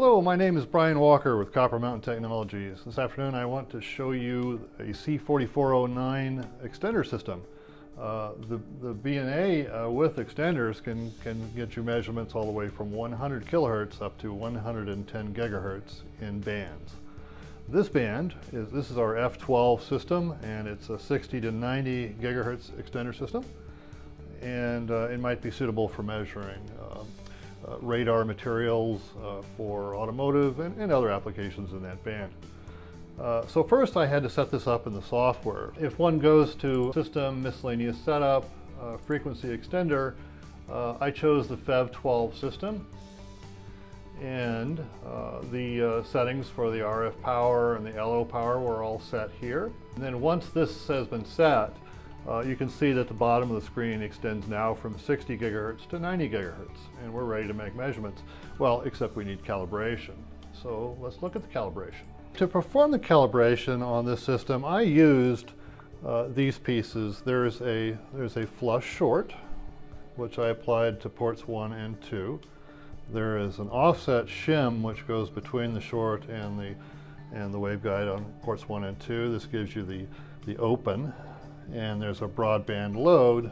Hello, my name is Brian Walker with Copper Mountain Technologies. This afternoon I want to show you a C4409 extender system. Uh, the the VNA uh, with extenders can, can get you measurements all the way from 100 kilohertz up to 110 gigahertz in bands. This band is this is our F12 system and it's a 60 to 90 gigahertz extender system and uh, it might be suitable for measuring uh, radar materials uh, for automotive and, and, other applications in that band. Uh, so first I had to set this up in the software. If one goes to System Miscellaneous Setup, uh, Frequency Extender, uh, I chose the FEV12 system and uh, the uh, settings for the RF power and the LO power were all set here. And then once this has been set, uh, you can see that the bottom of the screen extends now from 60 gigahertz to 90 gigahertz, and we're ready to make measurements. Well, except we need calibration. So let's look at the calibration. To perform the calibration on this system, I used uh, these pieces. There's a, there's a flush short, which I applied to ports one and two. There is an offset shim which goes between the short and the and the waveguide on ports one and two. This gives you the, the open. And there's a broadband load,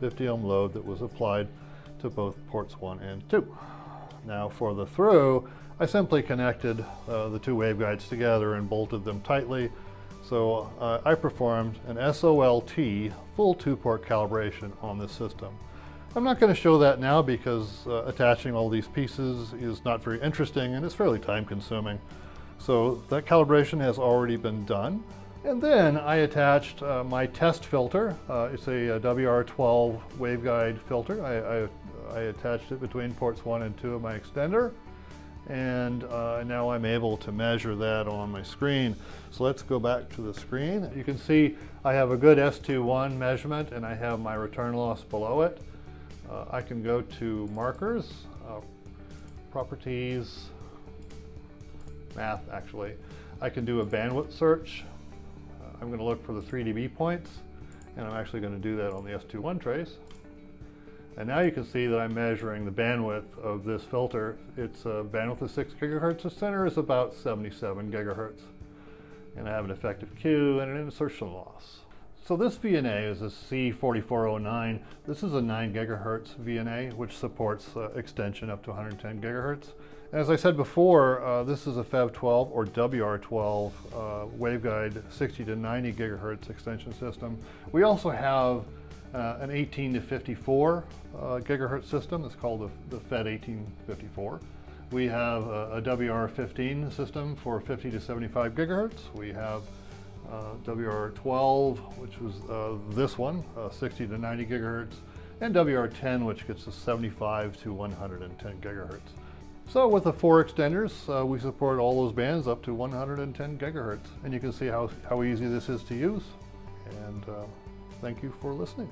50 ohm load that was applied to both ports one and two. Now for the through, I simply connected uh, the two waveguides together and bolted them tightly. So uh, I performed an SOLT full two-port calibration on this system. I'm not going to show that now because uh, attaching all these pieces is not very interesting and it's fairly time consuming. So that calibration has already been done. And then I attached uh, my test filter. Uh, it's a, a, WR12 waveguide filter. I, I, I, attached it between ports one and two of my extender. And uh, now I'm able to measure that on my screen. So let's go back to the screen. You can see I have a good S21 measurement and I have my return loss below it. Uh, I can go to markers, uh, properties, math actually. I can do a bandwidth search. I'm going to look for the 3 dB points and I'm actually going to do that on the S21 trace. And now you can see that I'm measuring the bandwidth of this filter. Its uh, bandwidth is 6 gigahertz. The center is about 77 gigahertz. And I have an effective Q and an insertion loss. So this VNA is a C4409. This is a 9 gigahertz VNA, which supports uh, extension up to 110 gigahertz. As I said before, uh, this is a FEV12 or WR12 uh, waveguide 60 to 90 gigahertz extension system. We also have uh, an 18 to 54 uh, gigahertz system. It's called the, the FED 1854. We have a, a WR15 system for 50 to 75 gigahertz. We have WR12, which was uh, this one, uh, 60 to 90 gigahertz, and WR10, which gets to 75 to 110 gigahertz. So with the four extenders, uh, we support all those bands up to 110 gigahertz. And you can see how, how easy this is to use. And uh, thank you for listening.